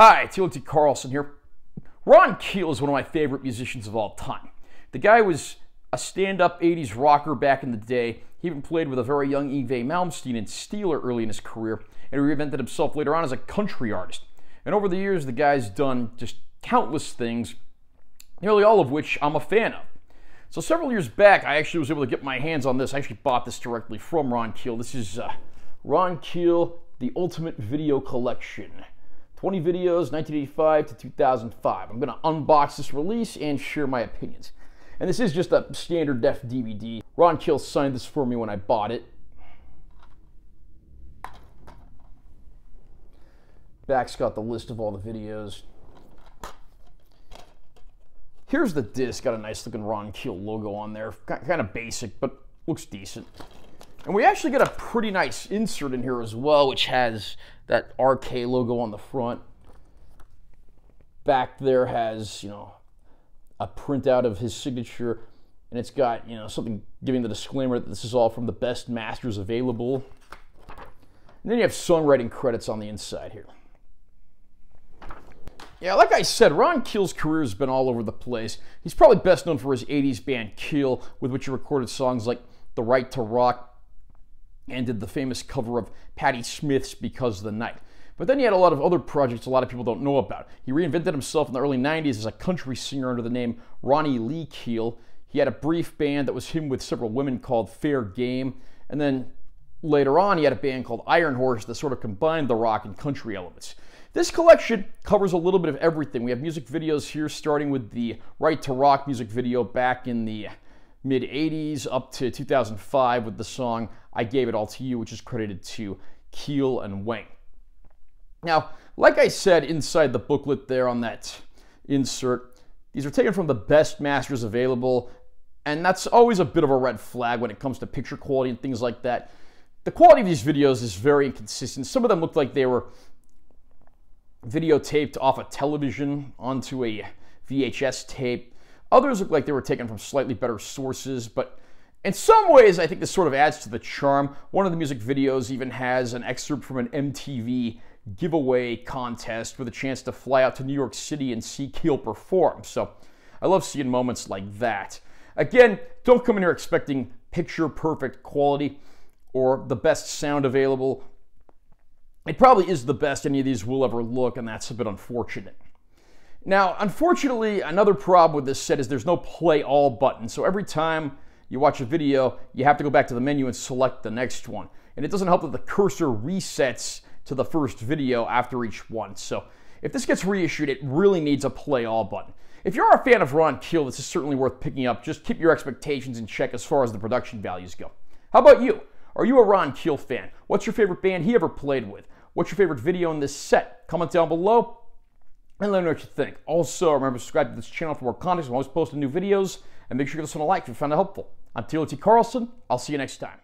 Hi, T.L.T. Carlson here. Ron Keel is one of my favorite musicians of all time. The guy was a stand-up 80s rocker back in the day. He even played with a very young Yngwie Malmsteen and Steeler early in his career, and he reinvented himself later on as a country artist. And over the years, the guy's done just countless things, nearly all of which I'm a fan of. So several years back, I actually was able to get my hands on this. I actually bought this directly from Ron Keel. This is uh, Ron Keel, The Ultimate Video Collection. 20 videos, 1985 to 2005. I'm going to unbox this release and share my opinions. And this is just a standard def DVD. Ron Keel signed this for me when I bought it. Back's got the list of all the videos. Here's the disc, got a nice looking Ron Keel logo on there. Kind of basic, but looks decent. And we actually get a pretty nice insert in here as well, which has that RK logo on the front. Back there has, you know, a printout of his signature, and it's got, you know, something giving the disclaimer that this is all from the best masters available. And then you have songwriting credits on the inside here. Yeah, like I said, Ron Keel's career has been all over the place. He's probably best known for his 80s band Keel, with which he recorded songs like The Right to Rock and did the famous cover of Patti Smith's Because of the Night. But then he had a lot of other projects a lot of people don't know about. He reinvented himself in the early 90s as a country singer under the name Ronnie Lee Keel. He had a brief band that was him with several women called Fair Game. And then later on, he had a band called Iron Horse that sort of combined the rock and country elements. This collection covers a little bit of everything. We have music videos here, starting with the Right to Rock music video back in the mid 80s up to 2005 with the song I Gave It All to You, which is credited to Keel and Wang. Now, like I said inside the booklet there on that insert, these are taken from the best masters available, and that's always a bit of a red flag when it comes to picture quality and things like that. The quality of these videos is very inconsistent. Some of them look like they were videotaped off a television onto a VHS tape. Others look like they were taken from slightly better sources, but in some ways, I think this sort of adds to the charm. One of the music videos even has an excerpt from an MTV giveaway contest with a chance to fly out to New York City and see Keel perform. So I love seeing moments like that. Again, don't come in here expecting picture perfect quality or the best sound available. It probably is the best any of these will ever look, and that's a bit unfortunate. Now, unfortunately, another problem with this set is there's no play all button. So every time you watch a video, you have to go back to the menu and select the next one. And it doesn't help that the cursor resets to the first video after each one. So if this gets reissued, it really needs a play all button. If you're a fan of Ron Keel, this is certainly worth picking up. Just keep your expectations in check as far as the production values go. How about you? Are you a Ron Keel fan? What's your favorite band he ever played with? What's your favorite video in this set? Comment down below and let me know what you think. Also, remember to subscribe to this channel for more content. I'm always posting new videos. And make sure you give one a like if you found it helpful. I'm T.L.T. Carlson. I'll see you next time.